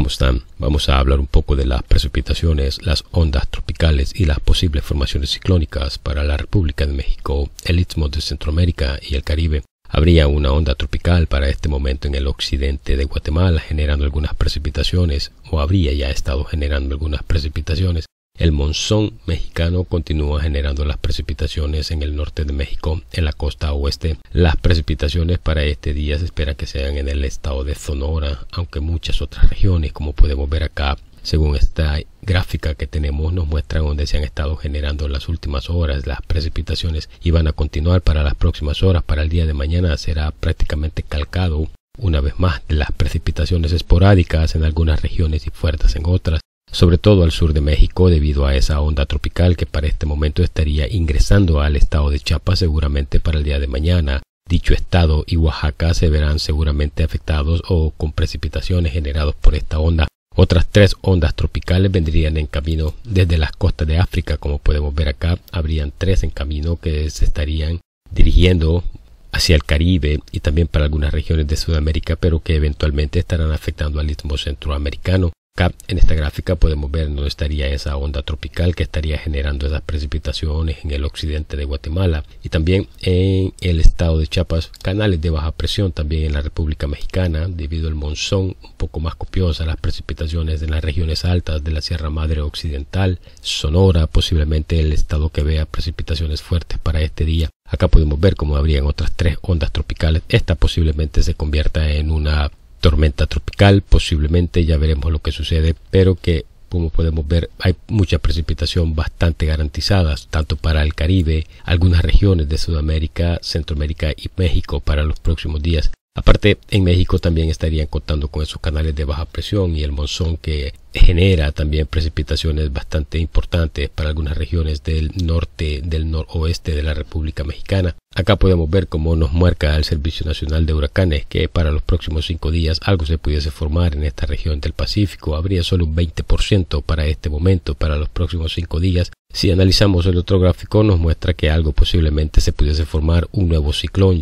¿Cómo están? Vamos a hablar un poco de las precipitaciones, las ondas tropicales y las posibles formaciones ciclónicas para la República de México, el Istmo de Centroamérica y el Caribe. Habría una onda tropical para este momento en el occidente de Guatemala generando algunas precipitaciones o habría ya estado generando algunas precipitaciones. El monzón mexicano continúa generando las precipitaciones en el norte de México, en la costa oeste. Las precipitaciones para este día se espera que sean en el estado de Sonora, aunque muchas otras regiones, como podemos ver acá, según esta gráfica que tenemos, nos muestran donde se han estado generando las últimas horas las precipitaciones y van a continuar para las próximas horas. Para el día de mañana será prácticamente calcado una vez más las precipitaciones esporádicas en algunas regiones y fuertes en otras sobre todo al sur de México debido a esa onda tropical que para este momento estaría ingresando al estado de Chiapas seguramente para el día de mañana. Dicho estado y Oaxaca se verán seguramente afectados o con precipitaciones generados por esta onda. Otras tres ondas tropicales vendrían en camino desde las costas de África, como podemos ver acá, habrían tres en camino que se estarían dirigiendo hacia el Caribe y también para algunas regiones de Sudamérica, pero que eventualmente estarán afectando al istmo centroamericano en esta gráfica podemos ver dónde estaría esa onda tropical que estaría generando esas precipitaciones en el occidente de Guatemala y también en el estado de Chiapas, canales de baja presión también en la República Mexicana debido al monzón un poco más copiosa, las precipitaciones en las regiones altas de la Sierra Madre Occidental, Sonora, posiblemente el estado que vea precipitaciones fuertes para este día. Acá podemos ver cómo habrían otras tres ondas tropicales. Esta posiblemente se convierta en una tormenta tropical, posiblemente ya veremos lo que sucede, pero que como podemos ver hay mucha precipitación bastante garantizada, tanto para el Caribe, algunas regiones de Sudamérica, Centroamérica y México para los próximos días. Aparte, en México también estarían contando con esos canales de baja presión y el monzón que genera también precipitaciones bastante importantes para algunas regiones del norte, del noroeste de la República Mexicana. Acá podemos ver cómo nos marca el Servicio Nacional de Huracanes que para los próximos cinco días algo se pudiese formar en esta región del Pacífico. Habría solo un 20% para este momento, para los próximos cinco días. Si analizamos el otro gráfico nos muestra que algo posiblemente se pudiese formar un nuevo ciclón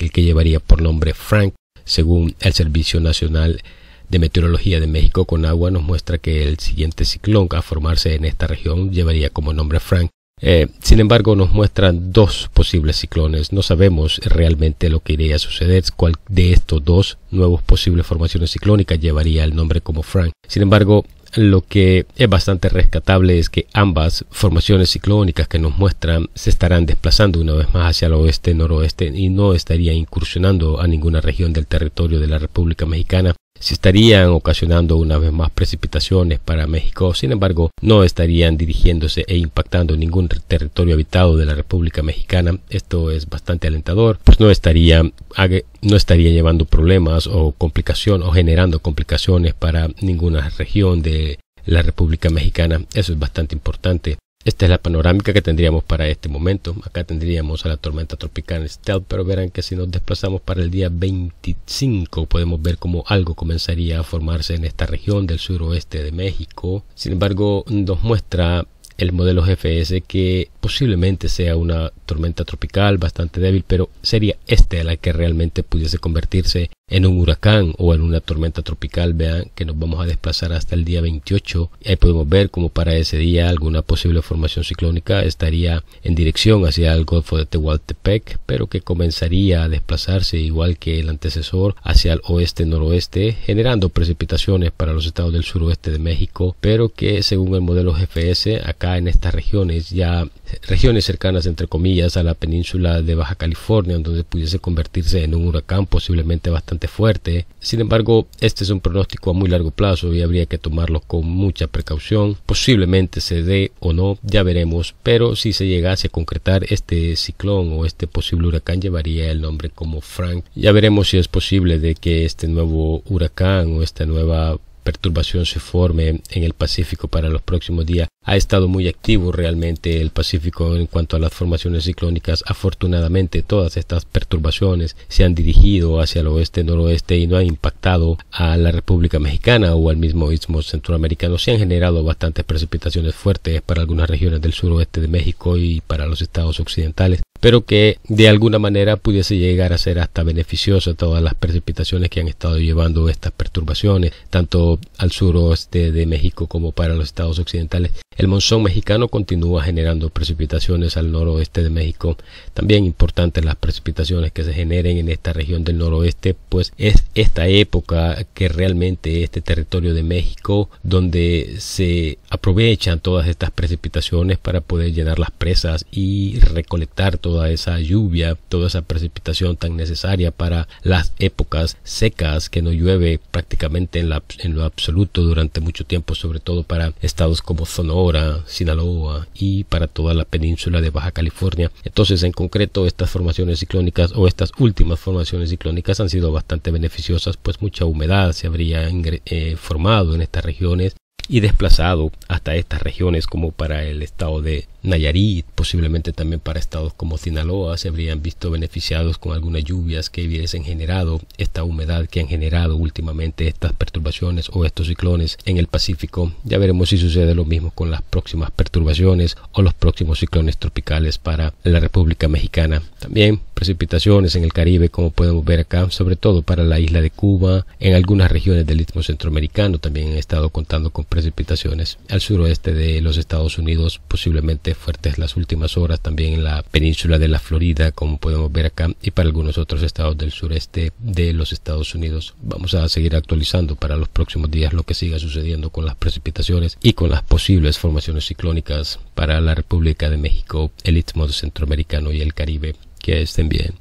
ya el que llevaría por nombre Frank, según el Servicio Nacional de Meteorología de México con agua nos muestra que el siguiente ciclón a formarse en esta región llevaría como nombre Frank. Eh, sin embargo, nos muestran dos posibles ciclones. No sabemos realmente lo que iría a suceder. Cuál de estos dos nuevos posibles formaciones ciclónicas llevaría el nombre como Frank. Sin embargo, lo que es bastante rescatable es que ambas formaciones ciclónicas que nos muestran se estarán desplazando una vez más hacia el oeste, noroeste y no estaría incursionando a ninguna región del territorio de la República Mexicana si estarían ocasionando una vez más precipitaciones para México, sin embargo, no estarían dirigiéndose e impactando ningún territorio habitado de la República Mexicana. Esto es bastante alentador, pues no estaría, no estaría llevando problemas o complicación o generando complicaciones para ninguna región de la República Mexicana. Eso es bastante importante. Esta es la panorámica que tendríamos para este momento. Acá tendríamos a la tormenta tropical Stealth, pero verán que si nos desplazamos para el día 25 podemos ver cómo algo comenzaría a formarse en esta región del suroeste de México. Sin embargo, nos muestra el modelo GFS que posiblemente sea una tormenta tropical bastante débil, pero sería este la que realmente pudiese convertirse en un huracán o en una tormenta tropical. Vean que nos vamos a desplazar hasta el día 28 y ahí podemos ver como para ese día alguna posible formación ciclónica estaría en dirección hacia el Golfo de Tehuantepec, pero que comenzaría a desplazarse igual que el antecesor hacia el oeste-noroeste, generando precipitaciones para los estados del suroeste de México, pero que según el modelo GFS acá en estas regiones ya regiones cercanas entre comillas a la península de Baja California donde pudiese convertirse en un huracán posiblemente bastante fuerte. Sin embargo, este es un pronóstico a muy largo plazo y habría que tomarlo con mucha precaución. Posiblemente se dé o no, ya veremos, pero si se llegase a concretar este ciclón o este posible huracán llevaría el nombre como Frank. Ya veremos si es posible de que este nuevo huracán o esta nueva perturbación se forme en el Pacífico para los próximos días. Ha estado muy activo realmente el Pacífico en cuanto a las formaciones ciclónicas. Afortunadamente todas estas perturbaciones se han dirigido hacia el oeste-noroeste y no han impactado a la República Mexicana o al mismo istmo centroamericano. Se han generado bastantes precipitaciones fuertes para algunas regiones del suroeste de México y para los estados occidentales pero que de alguna manera pudiese llegar a ser hasta beneficioso todas las precipitaciones que han estado llevando estas perturbaciones, tanto al suroeste de México como para los estados occidentales. El monzón mexicano continúa generando precipitaciones al noroeste de México. También importantes las precipitaciones que se generen en esta región del noroeste, pues es esta época que realmente este territorio de México donde se aprovechan todas estas precipitaciones para poder llenar las presas y recolectar toda esa lluvia, toda esa precipitación tan necesaria para las épocas secas que no llueve prácticamente en, lo absoluto durante mucho tiempo, sobre todo para estados como Sonora, Sinaloa y para toda la península de Baja California. Entonces, en concreto, estas formaciones ciclónicas o estas últimas formaciones ciclónicas han sido bastante beneficiosas, pues mucha humedad se habría eh, formado en estas regiones y desplazado hasta estas regiones como para el estado de Nayarit, posiblemente también para estados como Sinaloa, se habrían visto beneficiados con algunas lluvias que hubiesen generado esta humedad que han generado últimamente estas perturbaciones o estos ciclones en el Pacífico. Ya veremos si sucede lo mismo con las próximas perturbaciones o los próximos ciclones tropicales para la República Mexicana. También precipitaciones en el Caribe, como podemos ver acá, sobre todo para la isla de Cuba, en algunas regiones del Istmo Centroamericano también han estado contando con precipitaciones. Al suroeste de los Estados Unidos posiblemente fuertes las últimas horas también en la península de la Florida, como podemos ver acá, y para algunos otros estados del sureste de los Estados Unidos. Vamos a seguir actualizando para los próximos días lo que siga sucediendo con las precipitaciones y con las posibles formaciones ciclónicas para la República de México, el Istmo Centroamericano y el Caribe. Que estén bien.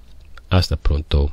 Hasta pronto.